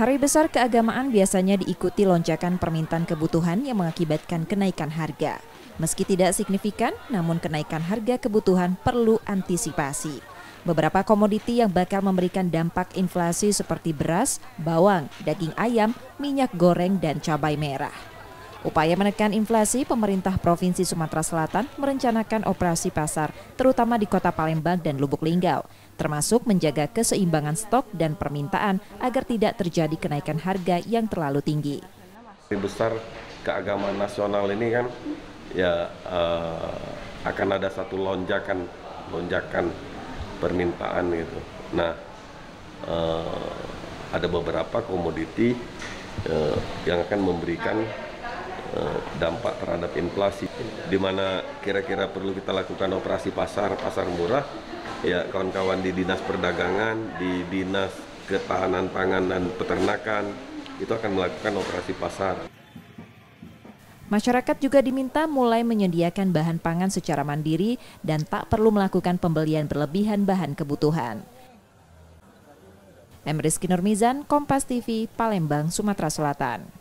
Hari besar keagamaan biasanya diikuti lonjakan permintaan kebutuhan yang mengakibatkan kenaikan harga. Meski tidak signifikan, namun kenaikan harga kebutuhan perlu antisipasi. Beberapa komoditi yang bakal memberikan dampak inflasi seperti beras, bawang, daging ayam, minyak goreng, dan cabai merah. Upaya menekan inflasi, pemerintah Provinsi Sumatera Selatan merencanakan operasi pasar, terutama di kota Palembang dan Lubuk Linggau, termasuk menjaga keseimbangan stok dan permintaan agar tidak terjadi kenaikan harga yang terlalu tinggi. Besar keagamaan nasional ini kan ya uh, akan ada satu lonjakan lonjakan permintaan gitu. Nah uh, ada beberapa komoditi uh, yang akan memberikan dampak terhadap inflasi. Di mana kira-kira perlu kita lakukan operasi pasar, pasar murah, ya kawan-kawan di Dinas Perdagangan, di Dinas Ketahanan Pangan dan Peternakan, itu akan melakukan operasi pasar. Masyarakat juga diminta mulai menyediakan bahan pangan secara mandiri dan tak perlu melakukan pembelian berlebihan bahan kebutuhan. Emriski Nurmizan, Kompas TV, Palembang, Sumatera Selatan.